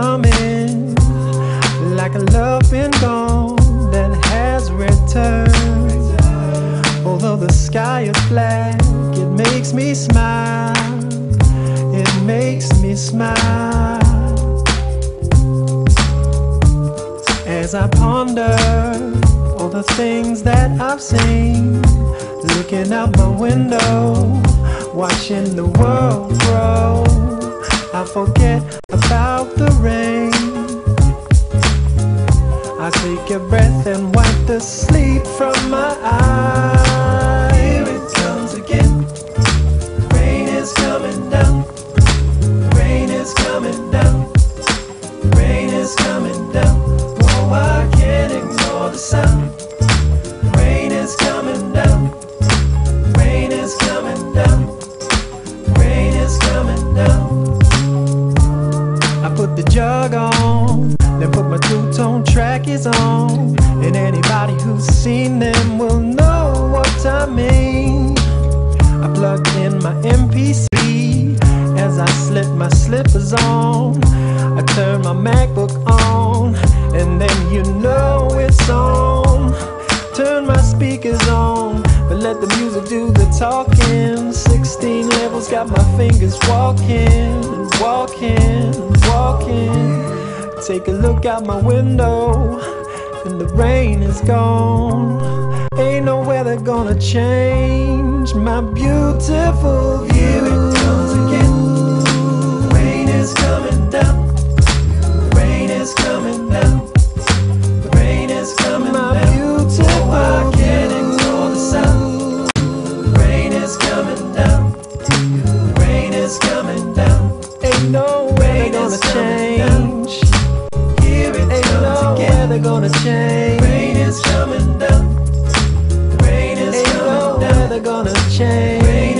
coming. Like a love been gone that has returned. Although the sky is black, it makes me smile. It makes me smile. As I ponder all the things that I've seen, looking out my window, watching the world grow, I forget A breath and wipe the sleep from my eyes. Two-tone trackies on, and anybody who's seen them will know what I mean. I plugged in my MPC as I slip my slippers on. I turn my MacBook on, and then you know it's on. Turn my speakers on, but let the music do the talking. 16 levels got my fingers walking, walking, walking. Take a look out my window, and the rain is gone. Ain't no weather gonna change my beautiful view. Here it comes again. Rain is coming down. Rain is coming down. Rain is coming my down. Beautiful oh, I can't ignore the sound. Rain is coming down. Rain is coming gonna change. Rain is coming down. Rain is Ain't coming no down. weather gonna change. Rain